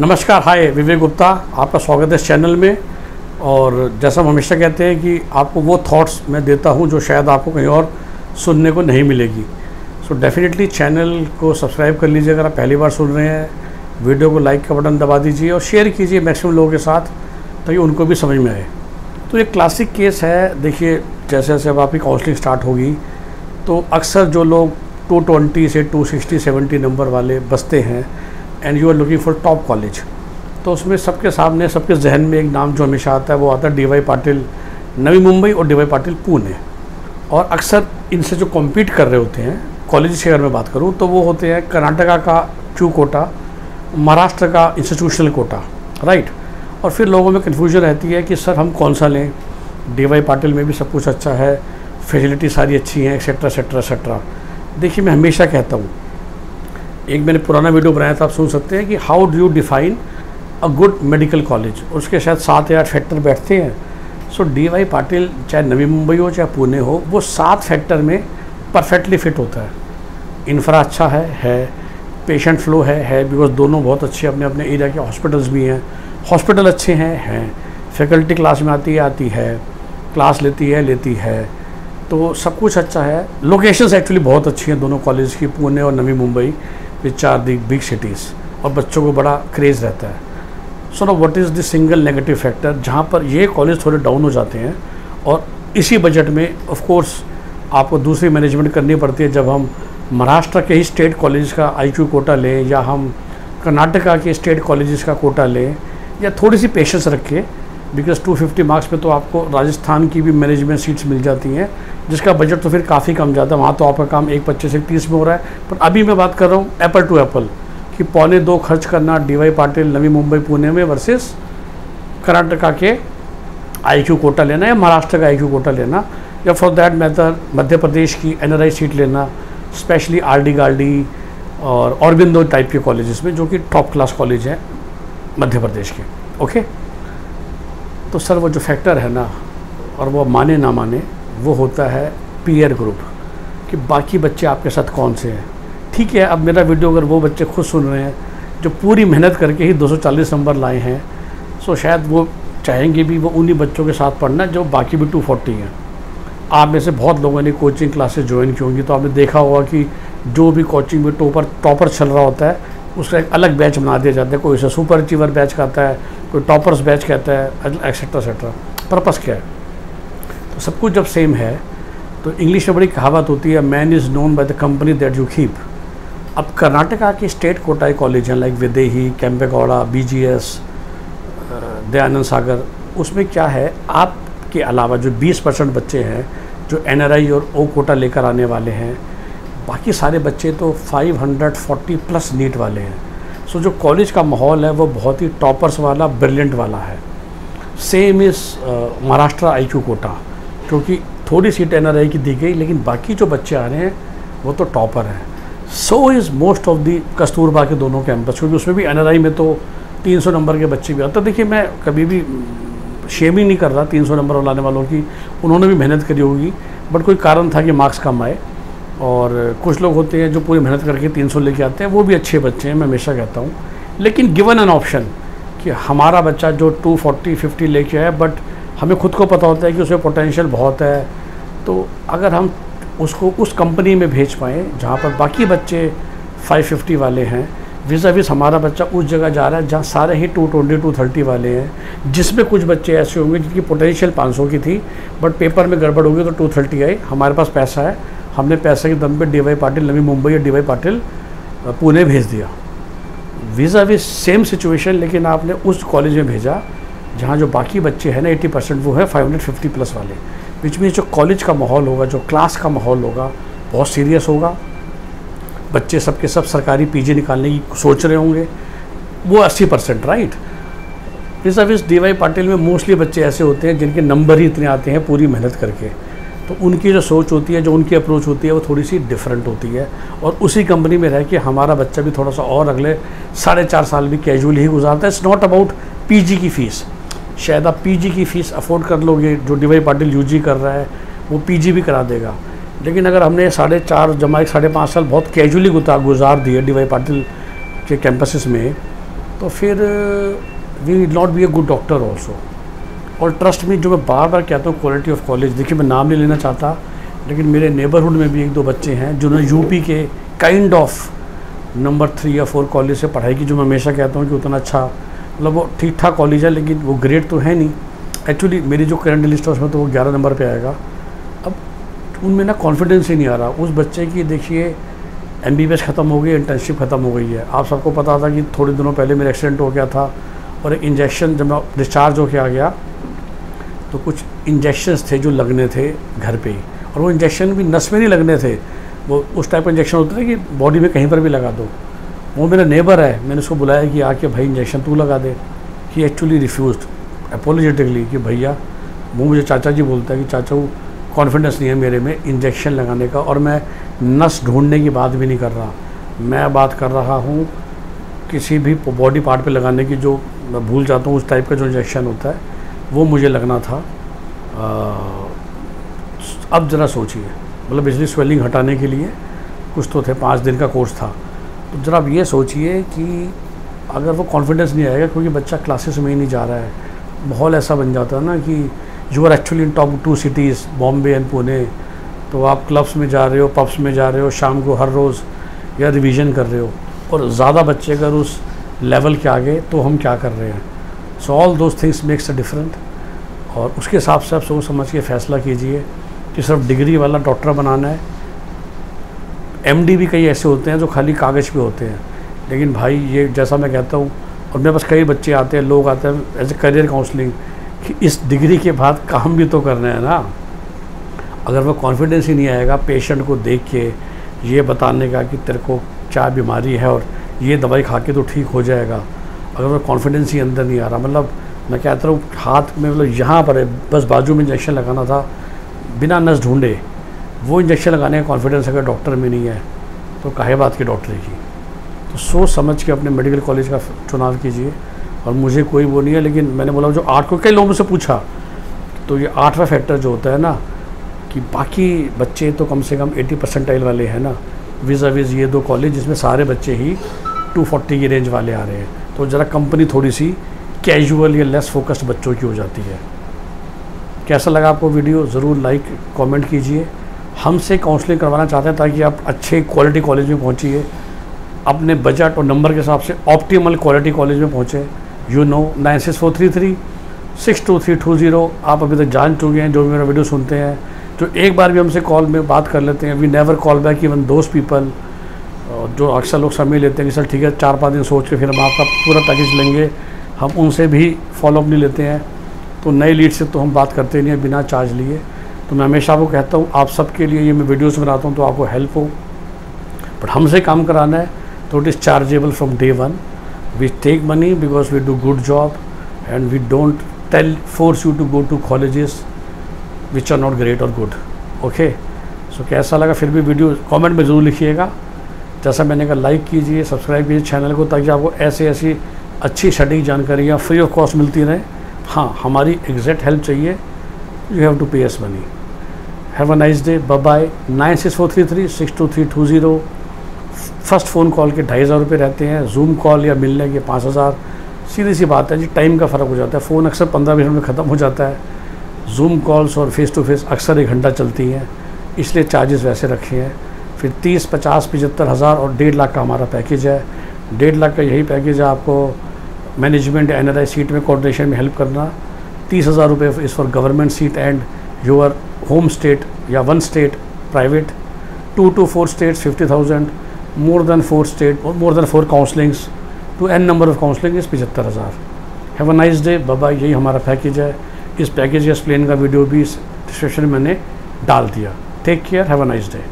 नमस्कार, हाय, विवेक गुप्ता, आपका स्वागत है इस चैनल में। और जैसा हम हमेशा कहते हैं कि आपको वो थॉट्स मैं देता हूँ जो शायद आपको कहीं और सुनने को नहीं मिलेगी। सो डेफिनेटली चैनल को सब्सक्राइब कर लीजिए अगर आप पहली बार सुन रहे हैं। वीडियो को लाइक का बटन दबा दीजिए और शेयर कीजिए मैक्सिमम लोगों के साथ, ताकि उनको भी समझ में आए। तो ये क्लासिक केस है। देखिए, जैसे जैसे अब आपकी काउंसलिंग स्टार्ट होगी तो अक्सर जो लोग 220 से 260 70 नंबर वाले बसते हैं and you are looking for top college तो उसमें सबके सामने, सबके जहन में एक नाम जो हमेशा आता है, वो आता है डी वाई पाटिल नवी मुंबई और डी वाई पाटिल पुणे और अक्सर इनसे जो कॉम्पीट कर रहे होते हैं कॉलेज अगर मैं बात करूँ तो वो होते हैं कर्नाटका का चू कोटा, महाराष्ट्र का इंस्टीट्यूशनल कोटा राइट और फिर लोगों में कन्फ्यूज़न रहती है कि सर हम कौन सा लें? डी वाई पाटिल में भी सब कुछ अच्छा है फैसिलिटी सारी अच्छी हैं एक्सेट्रा एक्सेट्रा एक्सेट्रा देखिए, मैं हमेशा कहता हूँ एक मैंने पुराना वीडियो बनाया था, आप सुन सकते हैं कि how do you define a good medical college उसके शायद सात या आठ फैक्टर बैठते हैं। सो डी वाई पाटिल चाहे नवी मुंबई हो, चाहे पुणे हो, वो सात फैक्टर में परफेक्टली फिट होता है। इंफ्रा अच्छा है है पेशेंट फ्लो है है बिकॉज़ दोनों बहुत अच्छे अपने अपने एरिया के हॉस्पिटल्स भी हैं। हॉस्पिटल अच्छे हैं हैं। फैकल्टी क्लास में आती है आती है। क्लास लेती है लेती है। तो सब कुछ अच्छा है। लोकेशंस एक्चुअली बहुत अच्छी हैं दोनों कॉलेज की, पुणे और Navi Mumbai. Which are the big cities और बच्चों को बड़ा क्रेज़ रहता है। So no what is the single negative factor जहाँ पर ये कॉलेज थोड़े डाउन हो जाते हैं और इसी बजट में ऑफ़ कोर्स आपको दूसरी मैनेजमेंट करनी पड़ती है जब हम महाराष्ट्र के ही स्टेट कॉलेज का आईक्यू कोटा लें या हम कर्नाटका के स्टेट कॉलेज का कोटा लें या थोड़ी सी पेशेंस रखें बिकॉज़ 250 मार्क्स पे तो आपको राजस्थान की भी मैनेजमेंट सीट्स मिल जाती हैं, जिसका बजट तो फिर काफ़ी कम जाता है वहाँ तो आपका काम एक पच्चीस से तीस में हो रहा है। पर अभी मैं बात कर रहा हूँ एप्पल टू एप्पल कि पौने दो खर्च करना डी वाई पाटिल नवी मुंबई पुणे में वर्सेस कर्नाटका के आईक्यू कोटा लेना या महाराष्ट्र का आईक्यू कोटा लेना, या for that matter Madhya Pradesh की एनआरआई सीट लेना स्पेशली आर डी गार्डी और औरबिंदो टाइप के कॉलेजेस में, जो कि टॉप क्लास कॉलेज हैं मध्य प्रदेश के। ओके तो सर, वो जो फैक्टर है ना, और वो माने ना माने, वो होता है पीयर ग्रुप कि बाकी बच्चे आपके साथ कौन से हैं। ठीक है, अब मेरा वीडियो अगर वो बच्चे खुद सुन रहे हैं, जो पूरी मेहनत करके ही 240 नंबर लाए हैं सो शायद वो चाहेंगे भी वो उन्हीं बच्चों के साथ पढ़ना जो बाकी भी 240 हैं। आप में से बहुत लोगों ने कोचिंग क्लासेस ज्वाइन की होंगी तो आपने देखा होगा कि जो भी कोचिंग में टॉपर टॉपर चल रहा होता है, उसका एक अलग बैच बना दिया जाता है। कोई उसे सुपर अचीवर बैच कहता है कोई टॉपर्स बैच कहता है एक्सेट्रा एक्सेट्रा पर्पज़ क्या है? तो सब कुछ जब सेम है तो इंग्लिश में बड़ी कहावत होती है man is known by the company that you keep अब कर्नाटका के स्टेट कोटाई कॉलेज हैं like Vydehi Kempegowda B G S Dayanand Sagar, उसमें क्या है? आपके अलावा जो 20 परसेंट बच्चे हैं, जो एनआरआई और ओ कोटा लेकर आने वाले हैं, बाकी सारे बच्चे तो 540 प्लस नीट वाले हैं। सो जो कॉलेज का माहौल है, वो बहुत ही टॉपर्स वाला ब्रिलियंट वाला है। Same is Maharashtra I Q quota क्योंकि थोड़ी सीट एन की दी गई, लेकिन बाकी जो बच्चे आ रहे हैं, वो तो टॉपर हैं। So is most of the Kasturba के दोनों कैंपस क्योंकि उसमें भी एन में तो 300 नंबर के बच्चे भी आते देखिए, मैं कभी भी शेम ही नहीं कर रहा 300 नंबर लाने वालों की, उन्होंने भी मेहनत करी होगी बट कोई कारण था कि मार्क्स कम आए। और कुछ लोग होते हैं जो पूरी मेहनत करके 300 लेके आते हैं, वो भी अच्छे बच्चे हैं, मैं हमेशा कहता हूँ। लेकिन गिवन एन ऑप्शन कि हमारा बच्चा जो 240 50 लेके आए बट हमें खुद को पता होता है कि उसमें पोटेंशियल बहुत है तो अगर हम उसको उस कंपनी में भेज पाएँ, जहाँ पर बाकी बच्चे 550 वाले हैं विज़ा विज़ हमारा बच्चा उस जगह जा रहा है, जहाँ सारे ही 220 230 वाले हैं, जिसमें कुछ बच्चे ऐसे होंगे जिनकी पोटेंशियल 500 की थी बट पेपर में गड़बड़ होगी तो 230 आई हमारे पास पैसा है हमने पैसे के दम पे डी वाई पाटिल नवी मुंबई और डी वाई पाटिल पुणे भेज दिया। वीज़ा भी सेम सिचुएशन लेकिन आपने उस कॉलेज में भेजा, जहाँ जो बाकी बच्चे हैं ना एट्टी परसेंट वो है 550 प्लस वाले। बीच में जो कॉलेज का माहौल होगा, जो क्लास का माहौल होगा, बहुत सीरियस होगा। बच्चे सबके सब सरकारी पीजी निकालने की सोच रहे होंगे। वो 80 परसेंट राइट इस इस डी वाई पाटिल में मोस्टली बच्चे ऐसे होते हैं जिनके नंबर ही इतने आते हैं, पूरी मेहनत करके। तो उनकी जो सोच होती है, जो उनकी अप्रोच होती है, वो थोड़ी सी डिफरेंट होती है। और उसी कंपनी में रह के हमारा बच्चा भी थोड़ा सा और अगले साढ़े चार साल भी कैजुअली ही गुजारता है। इट्स नॉट अबाउट पीजी की फ़ीस शायद आप पीजी की फ़ीस अफोर्ड कर लोगे, जो डी वाई पाटिल यूजी कर रहा है, वो पीजी भी करा देगा। लेकिन अगर हमने साढ़े चार, जमा एक साढ़े पाँच साल बहुत कैजुअली गुजार दिए डी वाई पाटिल के कैंपसेस में तो फिर we not be a good doctor also और ट्रस्ट में जो मैं बार बार कहता हूँ क्वालिटी ऑफ़ कॉलेज देखिए, मैं नाम नहीं लेना चाहता, लेकिन मेरे नेबरहुड में भी एक दो बच्चे हैं, जिन्होंने यूपी के काइंड ऑफ़ नंबर थ्री या फोर कॉलेज से पढ़ाई की, जो मैं हमेशा कहता हूँ कि उतना अच्छा मतलब वो ठीक ठाक कॉलेज है, लेकिन वो ग्रेड तो है नहीं। एक्चुअली मेरी जो करंट लिस्ट है, उसमें तो वो ग्यारह नंबर पर आएगा। अब उनमें ना कॉन्फिडेंस ही नहीं आ रहा। उस बच्चे की, देखिए एम बी ख़त्म हो गई इंटर्नशिप ख़त्म हो गई है। आप सबको पता था कि थोड़े दिनों पहले मेरा एक्सीडेंट हो गया था, और एक इंजेक्शन जब मैं डिस्चार्ज होकर आ गया तो कुछ इंजेक्शन्स थे जो लगने थे घर पे। और वो इंजेक्शन भी नस में नहीं लगने थे। वो उस टाइप का इंजेक्शन होता है कि बॉडी में कहीं पर भी लगा दो। वो मेरा नेबर है, मैंने उसको बुलाया कि आके भाई इंजेक्शन तू लगा दे। ही एक्चुअली रिफ्यूज़ अपोलोजेटिकली कि भैया, वो मुझे चाचा जी बोलता है कि चाचा, वो कॉन्फिडेंस नहीं है मेरे में इंजेक्शन लगाने का और मैं नस ढूँढने की बात भी नहीं कर रहा। मैं बात कर रहा हूँ किसी भी बॉडी पार्ट पे लगाने की जो मैं भूल जाता हूँ उस टाइप का जो इंजेक्शन होता है। वो मुझे लगना था। आ, अब ज़रा सोचिए। मतलब बिजली स्वेलिंग हटाने के लिए कुछ तो थे पाँच दिन का कोर्स था। तो ज़रा आप ये सोचिए कि अगर वो कॉन्फिडेंस नहीं आएगा क्योंकि बच्चा क्लासेस में ही नहीं जा रहा है माहौल ऐसा बन जाता है ना कि you are actually in top two cities Bombay and Pune तो आप क्लब्स में जा रहे हो पब्स में जा रहे हो शाम को हर रोज़ या रिवीजन कर रहे हो। और ज़्यादा बच्चे अगर उस लेवल के आगे तो हम क्या कर रहे हैं? So all those things makes a different और उसके हिसाब से आप सोच समझ के फ़ैसला कीजिए कि सिर्फ़ डिग्री वाला डॉक्टर बनाना है। एमडी भी कई ऐसे होते हैं जो खाली कागज़ पे होते हैं। लेकिन भाई ये जैसा मैं कहता हूँ, और मेरे पास कई बच्चे आते हैं, लोग आते हैं एज ए करियर काउंसलिंग कि इस डिग्री के बाद काम भी तो करना है ना। अगर वो कॉन्फिडेंस ही नहीं आएगा पेशेंट को देख के ये बताने का कि तेरे को क्या बीमारी है और ये दवाई खा के तो ठीक हो जाएगा। अगर वो कॉन्फिडेंस ही अंदर नहीं आ रहा मतलब मैं कहता हूँ, हाथ में मतलब यहाँ पर है, बस बाजू में इंजेक्शन लगाना था, बिना नस ढूंढे, वो इंजेक्शन लगाने का कॉन्फिडेंस अगर डॉक्टर में नहीं है तो काहे बात की डॉक्टर की? तो सोच समझ के अपने मेडिकल कॉलेज का चुनाव कीजिए, और मुझे कोई वो नहीं है, लेकिन मैंने बोला, जो आठ को कई लोगों से पूछा तो ये आठवां फैक्टर जो होता है ना, कि बाकी बच्चे तो कम से कम 80 परसेंटाइल वाले हैं ना विज़ा विज़ ये दो कॉलेज जिसमें सारे बच्चे ही 240 की रेंज वाले आ रहे हैं। तो ज़रा कंपनी थोड़ी सी कैजुअल या लेस फोकस्ड बच्चों की हो जाती है। कैसा लगा आपको वीडियो ज़रूर लाइक कमेंट कीजिए। हमसे काउंसलिंग करवाना चाहते हैं ताकि आप अच्छे क्वालिटी कॉलेज में पहुँचिए। अपने बजट और नंबर के हिसाब से ऑप्टीमल क्वालिटी कॉलेज में पहुँचे। You know nine six four three three six two three two zero आप अभी तक जान चुके हैं, जो भी मेरा वीडियो सुनते हैं। तो एक बार भी हमसे कॉल में बात कर लेते हैं। We never call back even those people जो अक्सर लोग समय लेते हैं कि सर ठीक है, चार पाँच दिन सोच के फिर हम आपका पूरा पैकेज लेंगे, हम उनसे भी फॉलोअप नहीं लेते हैं। तो नए लीड से तो हम बात करते नहीं हैं, बिना चार्ज लिए। तो मैं हमेशा आपको कहता हूँ, आप सबके लिए ये मैं वीडियोस बनाता हूँ तो आपको हेल्प हो। बट हमसे काम कराना है तो it is chargeable from day one we take money because we do good job and we don't tell force you to go to colleges which are not great और गुड ओके सो कैसा लगा फिर भी video comment में ज़रूर लिखिएगा। जैसा मैंने कहा लाइक कीजिए सब्सक्राइब कीजिए चैनल को ताकि आपको ऐसी ऐसी अच्छी सटीक जानकारियाँ फ्री ऑफ़ कॉस्ट मिलती रहें। हाँ हमारी एग्जैक्ट हेल्प चाहिए। You have to pay as money have a nice day bye nine six four three three six two three two zero first phone call के ढाई हज़ार रुपये रहते हैं। जूम कॉल या मिलने के पाँच हज़ार। सीधी सी बात है जी टाइम का फ़र्क हो जाता है। फ़ोन अक्सर पंद्रह मिनट में ख़त्म हो जाता है। जूम कॉल्स और फेस टू फेस अक्सर एक घंटा चलती हैं। इसलिए चार्जेस वैसे रखे हैं। फिर तीस, पचास, पचहत्तर हज़ार और डेढ़ लाख का हमारा पैकेज है। डेढ़ लाख का यही पैकेज है आपको मैनेजमेंट एन सीट में कोऑर्डिनेशन में हेल्प करना। तीस हज़ार रुपये is for government seat and your home state या one state private two two four states fifty thousand more than four state और more than four counsellings to n number of counselling is पचहत्तर हज़ार। Have a nice day बाबा यही हमारा package है। इस package या का वीडियो भी इस डिस्क्रिप्शन में मैंने डाल दिया। Take care have a nice day